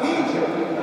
Right.